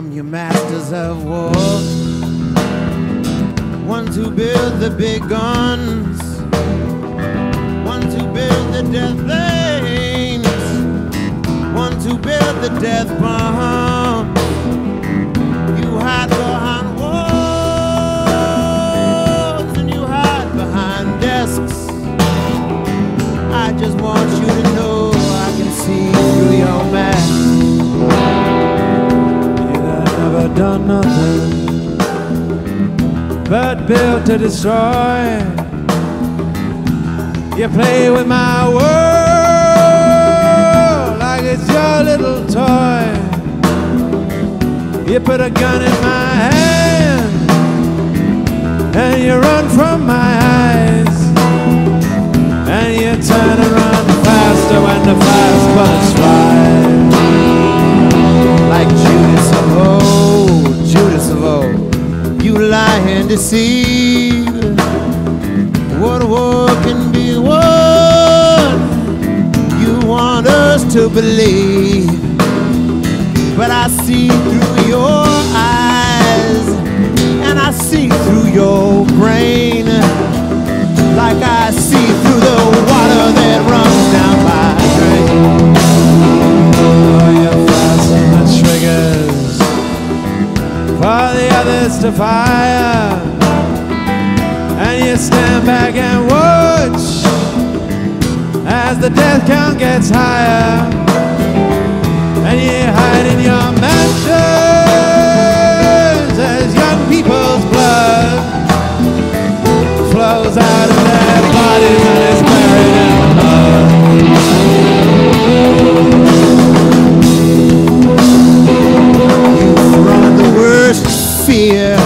from your masters of war. Ones who build the big guns, ones who build the death planes, ones who build the death bombs. Done nothing but built to destroy. You play with my world like it's your little toy. You put a gun in my hand and you run from my eyes. And you turn around faster when the fast bullets lie and deceive. What war can be won? You want us to believe, but I see through your eyes, and I see through your brain, like I see through the water that runs down my drain. Oh, the triggers for the others to fire, back and watch as the death count gets higher, and you hide in your mansions as young people's blood flows out of their bodies and is buried in mud. You've run the worst fear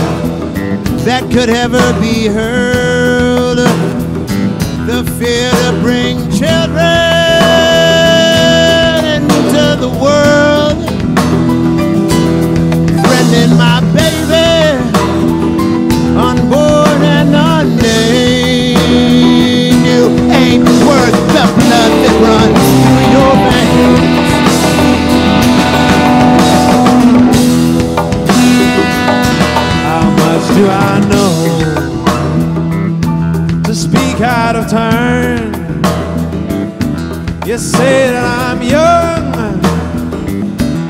that could ever be heard. The fear to bring children You say that I'm young,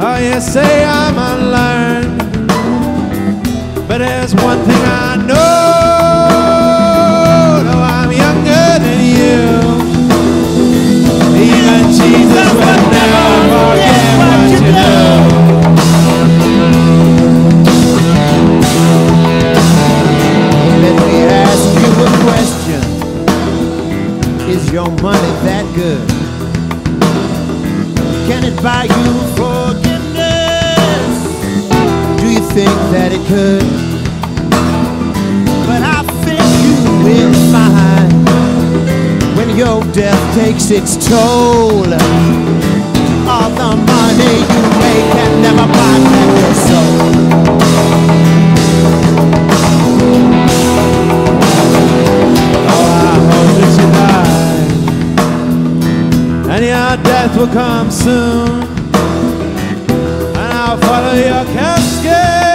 or you say I'm unlearned. But there's one thing I your money that good? Can it buy you forgiveness? Do you think that it could? But I think you will find when your death takes its toll. All the money you make can never buy back your death will come soon. And I'll follow your cascade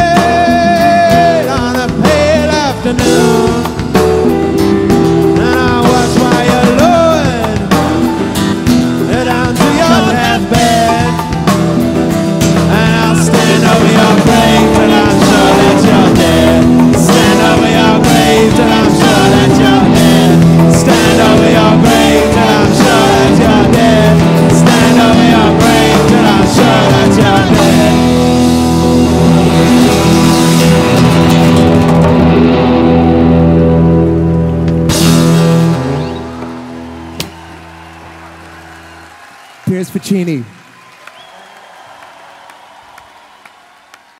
Piers Faccini.